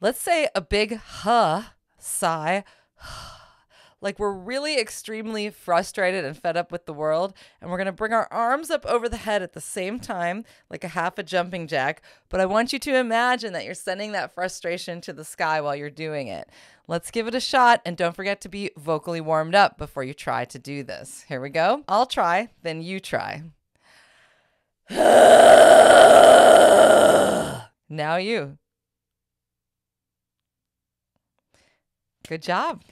Let's say a big huh sigh. Like we're really extremely frustrated and fed up with the world. And we're going to bring our arms up over the head at the same time, like a half a jumping jack. But I want you to imagine that you're sending that frustration to the sky while you're doing it. Let's give it a shot. And don't forget to be vocally warmed up before you try to do this. Here we go. I'll try, then you try. now you. Good job.